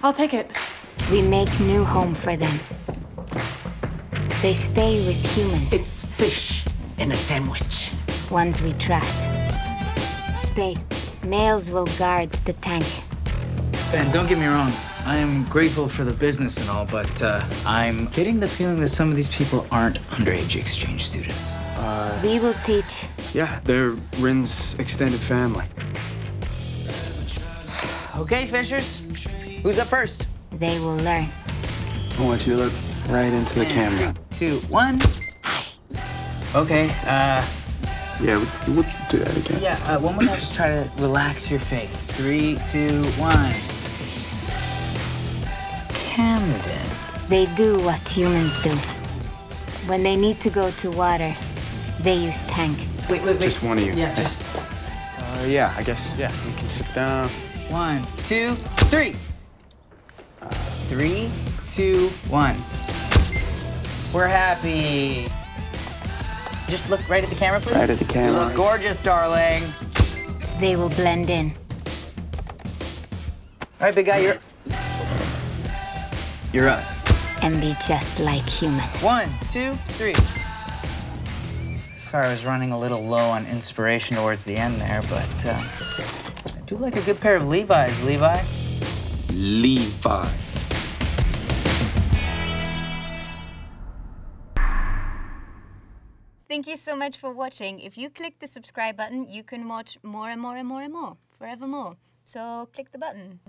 I'll take it. We make new home for them. They stay with humans. It's fish in a sandwich. Ones we trust. Stay. Males will guard the tank. Ben, don't get me wrong. I am grateful for the business and all, but uh, I'm getting the feeling that some of these people aren't underage exchange students. We will teach. Yeah, they're Ryn's extended family. Okay, Fishers. Who's up first? They will learn. I want you to look right into the camera. Two, one. Okay, uh, Yeah, would, would you do that again? yeah, uh, one more time. Just try to relax your face. Three, two, one. Camden. They do what humans do. When they need to go to water, they use tank. Wait, wait, wait. Just one of you. Yeah, just Uh, yeah, I guess, yeah, you can sit down. one, two, three. Three, two, one. We're happy. Just look right at the camera, please. Right at the You camera. look gorgeous, darling. They will blend in. All right, big guy, you're You're up. and be just like humans. One, two, three. Sorry, I was running a little low on inspiration towards the end there, but uh, I do like a good pair of Levi's, Levi. Levi. Thank you so much for watching. If you click the subscribe button, you can watch more and more and more and more, forevermore. So click the button.